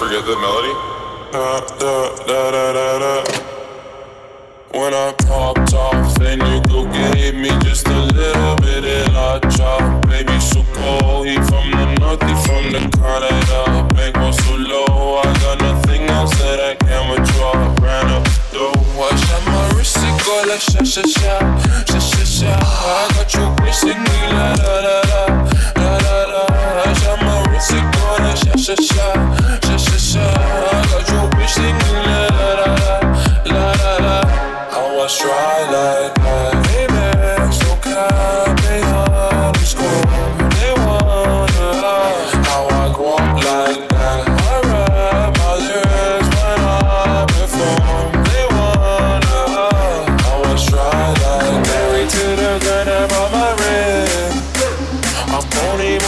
forget the melody? Da, da, da, da, da, da. When I popped off, then you go gave me just a little bit of la chop. Baby, so cold, he from the north, he from the Canada. Bankroll so low, I got nothing else that I can withdraw. Ran up the dough, I shot my wrist, it go like sha sha sha, sha sha sha. I got your bitch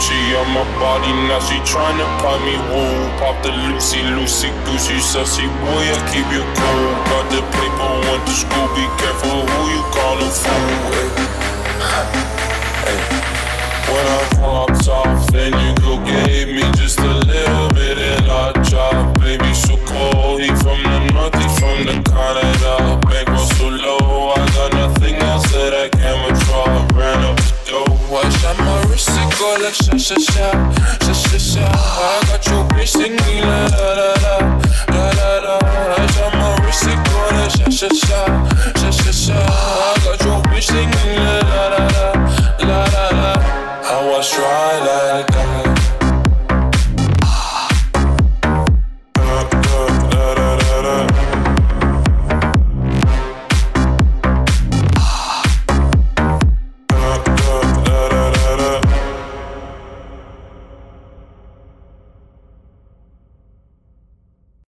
Gucci on my body, now she tryna pop me woo. Pop the Lucy, Lucy, Gucci, sussy boy, I keep you cool. Got the paper, went to school, be careful who you call a fool. Hey. When I popped off, then you go gave me just a little like sha sha sha, sha sha sha. I got your bitch singing la